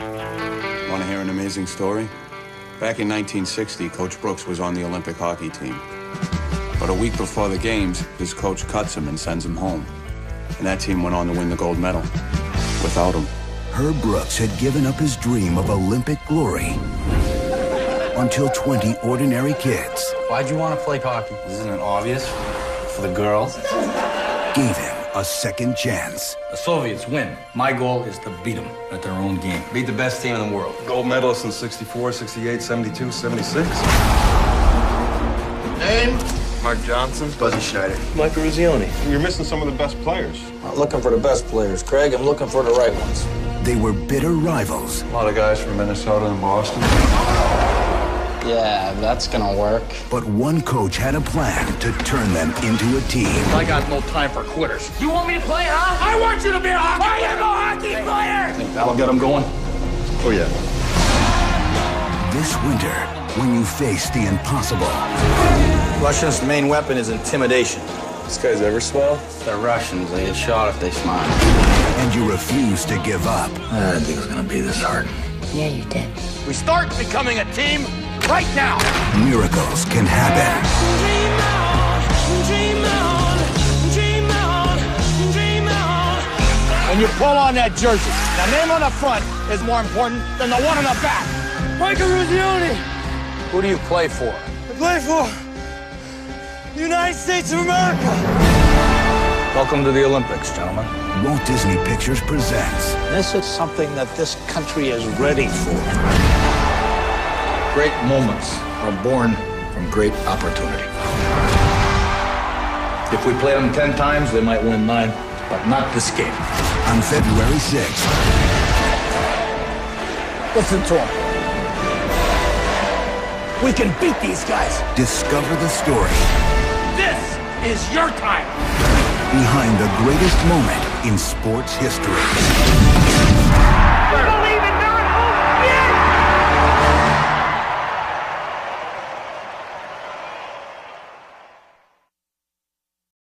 Want to hear an amazing story? Back in 1960, Coach Brooks was on the Olympic hockey team. But a week before the games, his coach cuts him and sends him home. And that team went on to win the gold medal. Without him. Herb Brooks had given up his dream of Olympic glory until 20 ordinary kids Why'd you want to play hockey? Isn't it obvious? For the girls? gave him a second chance. The Soviets win. My goal is to beat them at their own game. Beat the best team in the world. Gold medalists in 64, 68, 72, 76. Name? Mark Johnson. Buzzy Schneider. Mike Eruzione. You're missing some of the best players. I'm looking for the best players, Craig. I'm looking for the right ones. They were bitter rivals, A lot of guys from Minnesota and Boston. Yeah, that's gonna work. but one coach had a plan to turn them into a team. I got no time for quitters. You want me to play, huh? I want you to be a hockey player. I am a hockey player! Think that'll get them going? Oh, yeah. This winter, when you face the impossible, Russians' main weapon is intimidation. This guy's ever smile? The Russians, they get shot if they smile. and you refuse to give up, I didn't think it was gonna be this hard. Yeah, you did. We start becoming a team right now! miracles can happen. When you pull on that jersey, the name on the front is more important than the one on the back. Mike Eruzione! Who do you play for? I play for the United States of America. Welcome to the Olympics, gentlemen. Walt Disney Pictures presents This is something that this country is ready for. Great moments are born from great opportunity. If we play them ten times, they might win nine, but not this game. on February 6th. Listen to them. We can beat these guys. Discover the story This is your time. behind the greatest moment in sports history.